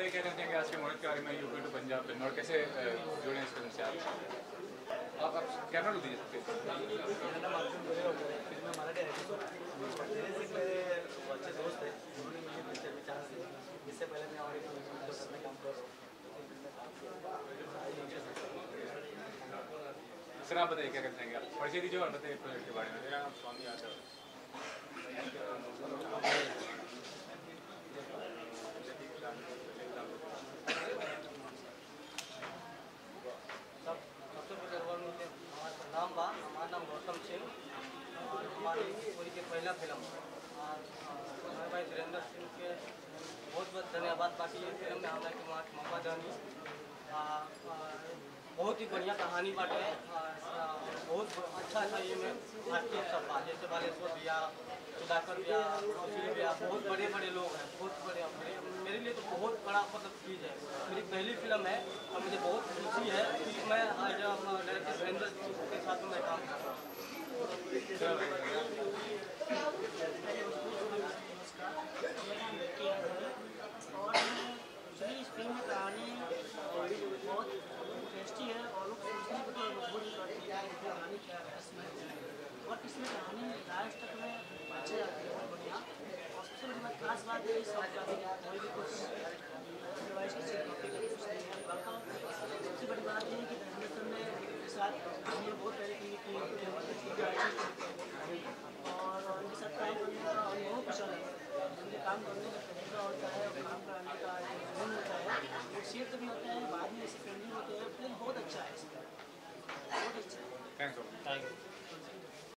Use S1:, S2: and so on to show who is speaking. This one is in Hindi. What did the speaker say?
S1: बताइए
S2: रहा हूँ
S1: सर, आप बताइए क्या कहते हैं आप? परिचय दीजिए और बताइए प्रोजेक्ट के बारे में। स्वामी यादव
S2: सब सबसे पहले वर्ल्ड में हमारा नाम बा हमारा नाम गौतम सिंह और हमारी पूरी के पहला फ़िल्म भाई धीरेन्द्र सिंह के बहुत बहुत धन्यवाद। बाकी ये फ़िल्म में हमरा के वहाँ मौका आ, बहुत ही बढ़िया कहानी बाटे बहुत अच्छा अच्छा ये में। आर्टिस्ट सब जैसे बालेश्वर भैया सुधाकर भैया कौशल भैया बहुत बड़े बड़े लोग हैं बहुत बड़े मेरे, मेरे लिए तो बहुत बड़ा मतलब चीज़ है। मेरी पहली फ़िल्म है और मुझे बहुत खुशी है। कि साथ
S3: हमने बहुत पहले की थी और उनके साथ काम करने का अनुभव कुशल है उनके काम करने का होता है काम कराने का जो होता है वो सीट भी होता है बाद में ऐसे फ्रेंडली होते हैं फ़िल्म बहुत अच्छा है इसका बहुत अच्छा है
S2: थैंक यू